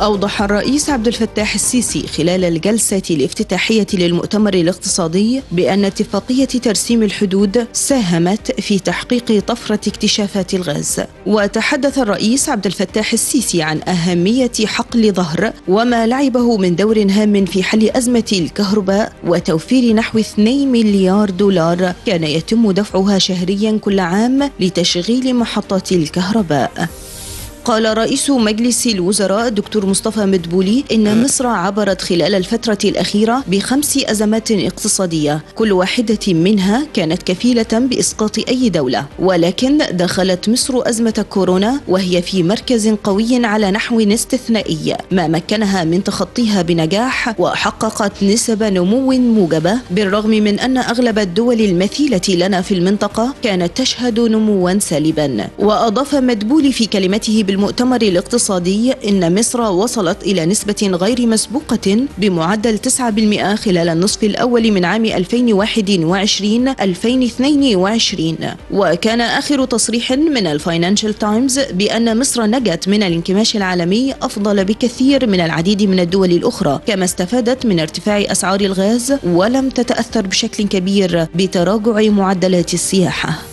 أوضح الرئيس عبد الفتاح السيسي خلال الجلسة الافتتاحية للمؤتمر الاقتصادي بأن اتفاقية ترسيم الحدود ساهمت في تحقيق طفرة اكتشافات الغاز. وتحدث الرئيس عبد الفتاح السيسي عن أهمية حقل ظهر وما لعبه من دور هام في حل أزمة الكهرباء وتوفير نحو 2 مليار دولار. كان يتم دفعها شهريا كل عام لتشغيل محطات الكهرباء. قال رئيس مجلس الوزراء الدكتور مصطفى مدبولي إن مصر عبرت خلال الفترة الأخيرة بخمس أزمات اقتصادية كل واحدة منها كانت كفيلة بإسقاط أي دولة. ولكن دخلت مصر أزمة كورونا وهي في مركز قوي على نحو استثنائي. ما مكنها من تخطيها بنجاح وحققت نسب نمو موجبة بالرغم من أن أغلب الدول المثيلة لنا في المنطقة كانت تشهد نموا سالبا. وأضاف مدبولي في كلمته بال المؤتمر الاقتصادي إن مصر وصلت إلى نسبة غير مسبوقة بمعدل 9% خلال النصف الأول من عام 2021-2022 وكان آخر تصريح من الفاينانشال تايمز بأن مصر نجت من الانكماش العالمي أفضل بكثير من العديد من الدول الأخرى كما استفادت من ارتفاع أسعار الغاز ولم تتأثر بشكل كبير بتراجع معدلات السياحة.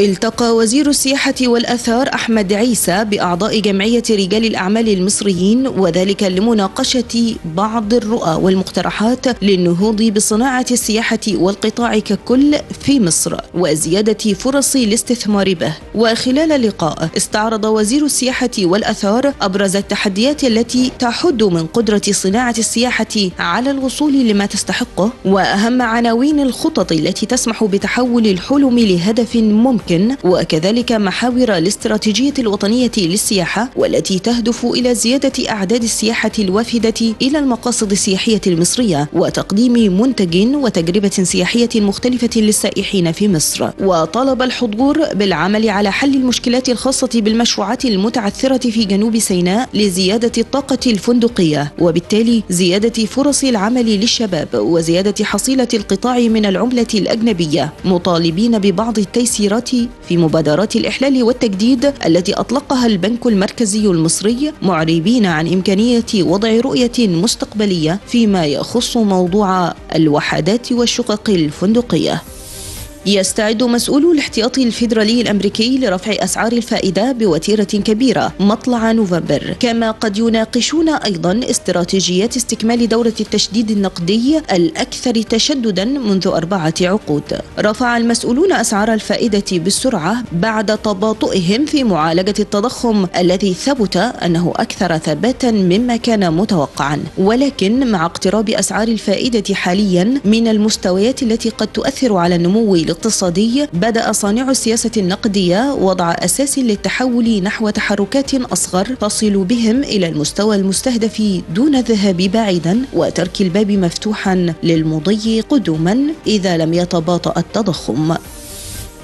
التقى وزير السياحة والأثار أحمد عيسى بأعضاء جمعية رجال الأعمال المصريين وذلك لمناقشة بعض الرؤى والمقترحات للنهوض بصناعة السياحة والقطاع ككل في مصر وزيادة فرص الاستثمار به. وخلال اللقاء استعرض وزير السياحة والأثار أبرز التحديات التي تحد من قدرة صناعة السياحة على الوصول لما تستحقه وأهم عناوين الخطط التي تسمح بتحول الحلم لهدف ممكن. ممكن وكذلك محاور الاستراتيجية الوطنية للسياحة والتي تهدف إلى زيادة أعداد السياحة الوافدة إلى المقاصد السياحية المصرية وتقديم منتج وتجربة سياحية مختلفة للسائحين في مصر. وطالب الحضور بالعمل على حل المشكلات الخاصة بالمشروعات المتعثرة في جنوب سيناء لزيادة الطاقة الفندقية وبالتالي زيادة فرص العمل للشباب وزيادة حصيلة القطاع من العملة الأجنبية. مطالبين ببعض التيسيرات في مبادرات الإحلال والتجديد التي أطلقها البنك المركزي المصري معربين عن إمكانية وضع رؤية مستقبلية فيما يخص موضوع الوحدات والشقق الفندقية. يستعد مسؤولو الاحتياطي الفيدرالي الأمريكي لرفع أسعار الفائدة بوتيرة كبيرة مطلع نوفمبر، كما قد يناقشون أيضا استراتيجيات استكمال دورة التشديد النقدي الأكثر تشددا منذ أربعة عقود. رفع المسؤولون أسعار الفائدة بالسرعه بعد تباطؤهم في معالجة التضخم الذي ثبت أنه أكثر ثباتا مما كان متوقعا، ولكن مع اقتراب أسعار الفائدة حاليا من المستويات التي قد تؤثر على النمو الاقتصادي بدأ صانع السياسة النقدية وضع أساس للتحول نحو تحركات أصغر تصل بهم إلى المستوى المستهدف دون الذهاب بعيدا وترك الباب مفتوحا للمضي قدما إذا لم يتباطأ التضخم.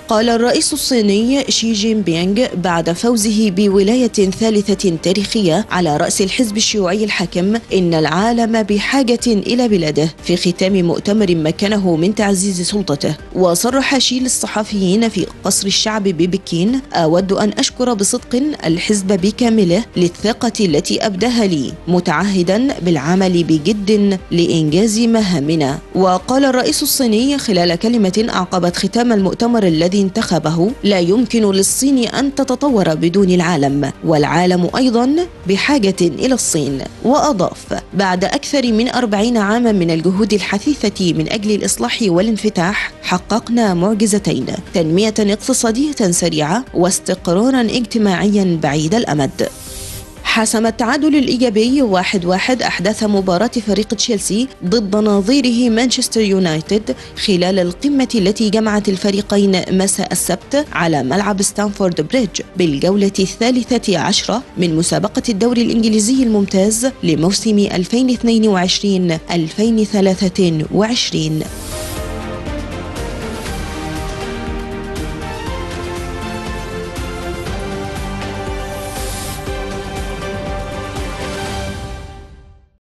قال الرئيس الصيني شي جين بينغ بعد فوزه بولاية ثالثة تاريخية على رأس الحزب الشيوعي الحاكم إن العالم بحاجة إلى بلاده في ختام مؤتمر مكنه من تعزيز سلطته. وصرح شي للصحفيين في قصر الشعب ببكين أود أن أشكر بصدق الحزب بكامله للثقة التي أبداها لي متعهدا بالعمل بجد لإنجاز مهامنا. وقال الرئيس الصيني خلال كلمة أعقبت ختام المؤتمر الذي الذي انتخبه لا يمكن للصين أن تتطور بدون العالم والعالم أيضا بحاجة إلى الصين. وأضاف بعد أكثر من أربعين عاما من الجهود الحثيثة من أجل الإصلاح والانفتاح حققنا معجزتين تنمية اقتصادية سريعة واستقرارا اجتماعيا بعيد الأمد. حسم التعادل الإيجابي واحد واحد أحداث مباراة فريق تشيلسي ضد نظيره مانشستر يونايتد خلال القمة التي جمعت الفريقين مساء السبت على ملعب ستانفورد بريدج بالجولة الثالثة عشرة من مسابقة الدوري الإنجليزي الممتاز لموسم 2022-2023